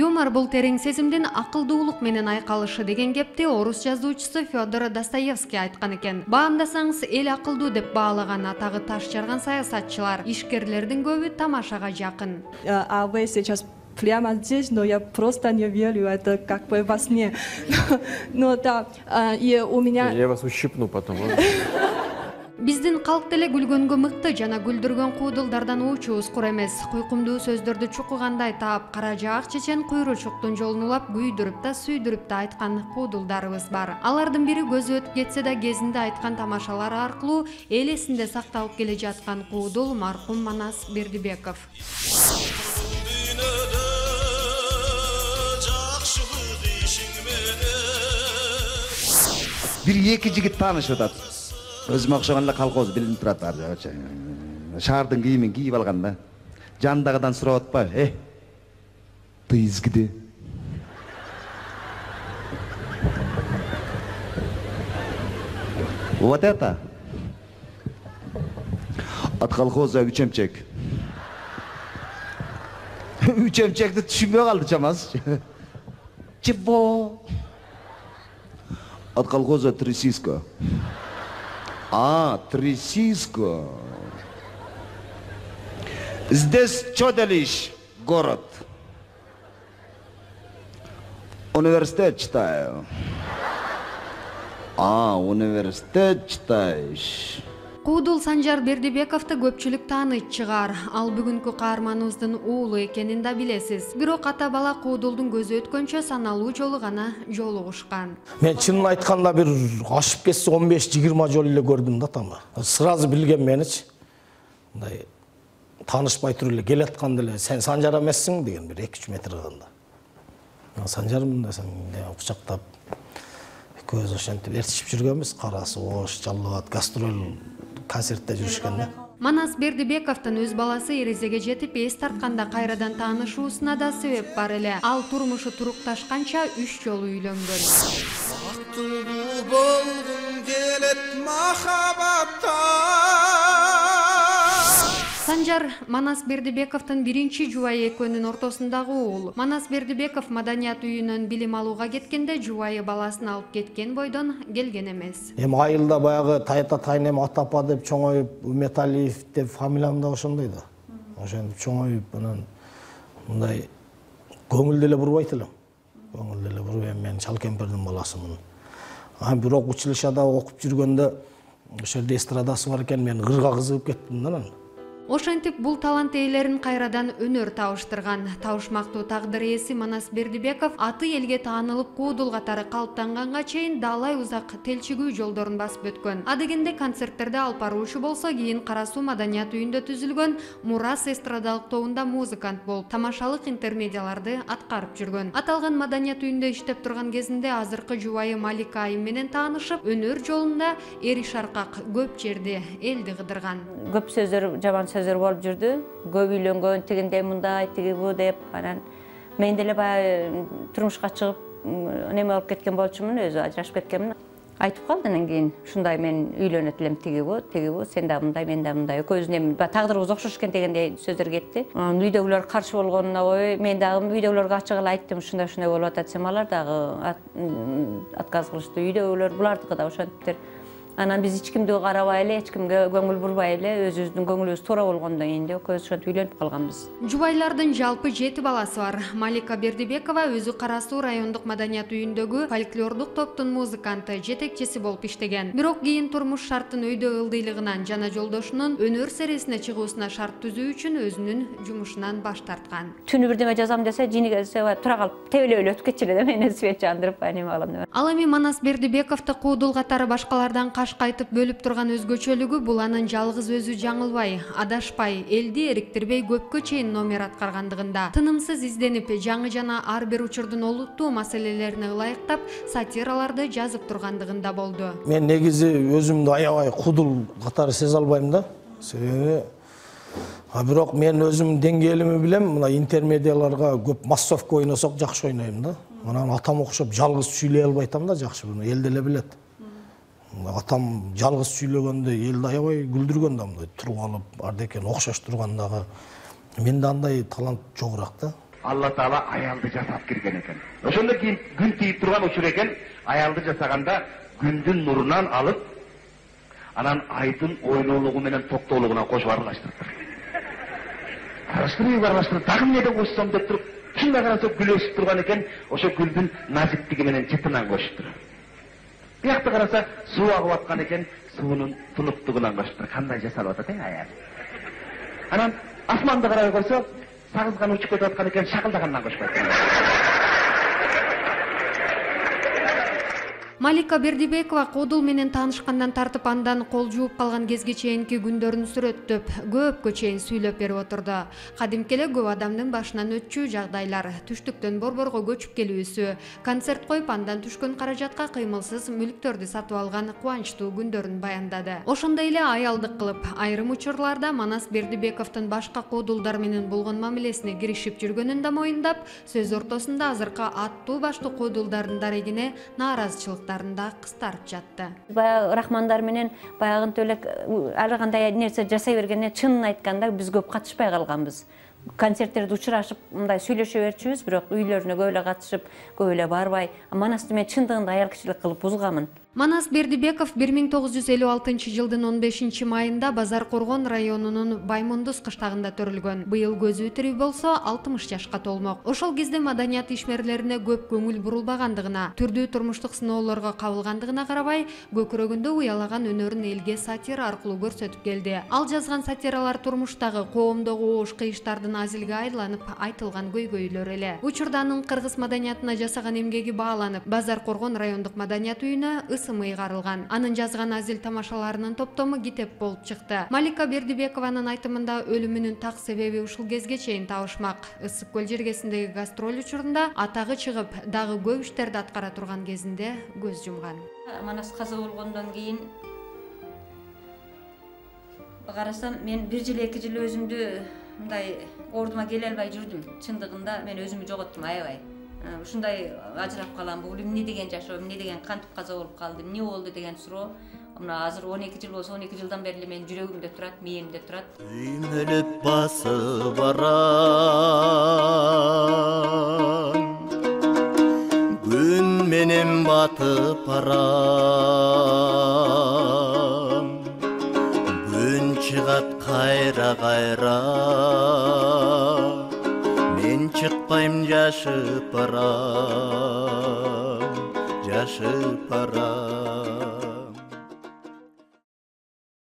юмор бул терең сезимдин акылдуулук менен айкалышы деген кепти орус жазуучусу федор достоевский айткан экен баамдасаңыз эл акылдуу деп баалаган атагы таш жарган саясатчылар ишкерлердин көбү тамашага жакын Э, А вы сейчас прямо здесь, но я просто не верю, это как бы во сне. Но да, э, и у меня... Я вас ущипну потом. биздин калк деле күлгөнгө мыкты жана күлдүргөн куудулдардан уучубуз кур эмес. Куйкумдуу сөздөрдү чукугандай таап кара жаак чечен куйручуктун жолун улап күйдүрүп да сүйдүрүп да айткан куудулдарыбыз бар. Алардын бири көзү өтүп кетсе да кезинде айткан тамашалары аркылуу эл эсинде сакталып келе жаткан куудул маркум манас бердибеков. Дүйнөдө жакшылык ишиң менен. Бир эки жигит таанышып атат окшогон эле колхоз билинип турат ар жагычы шаардын кийимин кийип алган да жанындагыдан сурап атпайбы э ты из где вот это от колхоза үч эмчек үч эмчекти түшүнбөй калды чамасы чего от колхоза три сиска а три сиска здесь чоделищ город. Университет читаю. А университет читаешь куудул санжар бердибековду көпчүлүк тааныйт чыгар. Ал бүгүнкү каарманыбыздын уулу экенин да билесиз. Бирок ата бала куудулдун көзү өткөнчө саналуу жолу гана жолугушкан мен чынын айтканда бир ашып кетсе он беш жыйырма жолу эле көрдүм да атамы сразу билген меничи мындай таанышпай туруп эле келатканда эле сен санжар эмессиң деген бир эки үч метр калганда «Мен санжармын десем кучактап экөөбүз ошентип ээрчишип жүргөнбүз карасы ош жалал абад гастроль концертте жүрүшкөн да манас бердибековдун өз баласы эрезеге жетип эс тартканда кайрадан таанышуусуна да себеп бар эле. Ал турмушу турукташканча үч жолу үйлөнгөн санжар манас бердибековдун биринчи жубайы экөөнүн ортосундагы уул манас бердибеков маданият үйүнөн билим алууга кеткенде жубайы баласын алып кеткен бойдон келген эмес эми айылда баягы тайата тайнем ата апа деп чоңоюп үмөталиев деп фамилиям да ошондой да ошентип чоңоюп анан мындай көңүл деле бурбайт элем көңүл деле бурбайм мен чал кемпирдин баласымын. А бирок училищада окуп жүргөндө ошол жерде эстрадасы бар экен мен ырга кызыгып кеттим да анан ошентип бул талант ээлерин кайрадан өнөр табыштырган табышмактуу тагдыр ээси манас бердибеков аты элге таанылып куудул катары калыптанганга чейин даалай узак телчигүү жолдорун басып өткөн. Адегенде концерттерде алып баруучу болсо кийин кара суу маданият үйүндө түзүлгөн мурас эстрадалык тобунда музыкант болуп тамашалык интермедияларды аткарып жүргөн. Аталган маданият үйүндө иштеп турган кезинде азыркы жубайы малика айым менен таанышып өнөр жолунда эри шаркак көп жерде элди кыдырган. Көп сөздөр жаман сөздөр болуп жүрдү көп үйлөнгөн тигиндей мындай тиги бу деп анан мен деле баягы турмушка чыгып неме болуп кеткен болчумун өзү ажырашып кеткенмин айтып калды анан кийин ушундай мен үйлөнөт элем тиги бу тиги бу сен дагы мындай мен дагы мындай экөөбүздүн эми баягы тагдырыбыз окшош экен дегендей сөздөр кетти анан үйдөгүлөр каршы болгонуна койбой мен дагы үйдөгүлөргө ачык эле айттым ушундай ушундай болуп атат десем алар дагы отказ кылышты үйдөгүлөр булардыкы да ошентиптир анан биз эч кимди карабай эле эч кимге көңүл бурбай эле өзүбүздүн көңүлүбүз туура болгондон кийин экөөбүз ошентип үйлөнүп калганбыз. Жубайлардын жалпы жети баласы бар. Малика бердибекова өзү кара суу райондук маданият үйүндөгү фольклордук топтун музыканты жетекчиси болуп иштеген. Бирок кийин турмуш шарттын өйдө ылдыйлыгынан жана жолдошунун өнөр серисине чыгуусуна шарт түзүү үчүн өзүнүн жумушунан баш тарткан. Түнү бирдеме жазам десе жини келсе баягы тура калып тебелеп эле өтүп кетчү эле да мен свет жандырып неме кылам деп. Ал эми манас бердибековду куудул катары башкалардан каш кайтып бөлүп турган өзгөчөлүгү бул анын жалгыз өзү жаңылбай адашпай элди эриктирбей көпкө чейин номер аткаргандыгында. Тынымсыз изденип жаңы жана ар бир учурдун олуттуу маселелерине ылайыктап сатираларды жазып тургандыгында болду. Мен негизи өзүмдү аябай кудул катары сезе албайм да. Себеби а бирок мен өзүмдүн деңгээлими билем мына интермедияларга көп массовка ойносок жакшы ойнойм да. Анан атам окшоп жалгыз сүйлөй албай атам да жакшы буну эл деле билет. Атам жалгыз сүйлөгөндө элди аябай күлдүргөн да мындай туруп алып ардекени окшош тургандагы менде андай талант жогураак да алла таала аялды жасап кирген экен ошондон кийин күн тийип турган учур экен аялды жасаганда күндүн нурунан алып анан айдын ойноолугу менен токтоолугуна кошуп аралаштырыптыр аралаштырып аралаштырып дагы эмнеден кошсом деп туруп ушундай караса гүл өсүп турган экен ошо гүлдүн назиктиги менен жытынан кошуптур биякта караса суу агып аткан экен суунун тунуктугунан кошуптур кандай жасалып атат э аял анан асманды карай койсо сагызган учуп кетип аткан экен шакылдагандан кошуп малика бердибекова куудул менен таанышкандан тартып андан кол жууп калган кезге чейинки күндөрүн сүрөттөп көпкө чейин сүйлөп берип отурду. Кадимки эле көп адамдын башынан өтчү жагдайлар. Түштүктөн борборго көчүп келүүсү. Концерт коюп андан түшкөн каражатка кыймылсыз мүлктөрдү сатып алган кубанычтуу күндөрүн баяндады. Ошондой эле аялдык кылып айрым учурларда манас бердибековдун башка куудулдар менен болгон мамилесине киришип жүргөнүн да моюндап сөз ортосунда азыркы аттуу баштуу куудулдардын дарегине нааразычылык да кыстарып жатты. Баягы рахмандар менен баягынтип эле ар кандай нерсе жасай бергенде чынын айтканда биз көп катышпай калганбыз концерттерде учурашып мындай сүйлөшө берчүбүз бирок үйлөрүнө көп эле катышып көп эле барбай манасты мен чындыгында аял кишилик кылып бузганмын манас бердибеков бир миң тогуз жүз элүү алтынчы жылдын он бешинчи майында базар коргон районунун баймундус кыштагында төрүлгөн быйыл көзү тирүү болсо алтымыш жашка толмок. Ошол кезде маданият ишмерлерине көп көңүл бурулбагандыгына түрдүү турмуштук сыноолорго кабылгандыгына карабай көкүрөгүндө уялаган өнөрүн элге сатира аркылуу көрсөтүп келди. Ал жазган сатиралар турмуштагы коомдогу оош кыйыштардын азилге айланып айтылган көйгөйлөр эле. Учурда анын кыргыз маданиятына жасаган эмгеги бааланып базар коргон райондук маданият үйүнө ысымы ыйгарылган анын жазган азил тамашаларынын топтому китеп болуп чыкты. Малика бердибекованын айтымында өлүмүнүн так себеби ушул кезге чейин табышмак. Ысык көл жергесиндеги гастроль учурунда атагы чыгып дагы көп иштерди аткара турган кезинде көз жумган. Манас каза болгондон кийин карасам мен бир жыл эки жыл өзүмдү мындай ордума келе албай жүрдүм. Чындыгында мен өзүмү жоготтум аябай ушундай ажырап калам. Бул эмне деген жашоо эмне деген кантип каза болуп калды эмне болду деген суроо. Мына азыр он эки жыл болсо он эки жылдан бери эле менин жүрөгүмдө турат мээримде турат. Күймелеп басып барам. Күн менен батып барам. Күн чыгат кайра кайра Мен чыкпайм жашып барам Жашып барам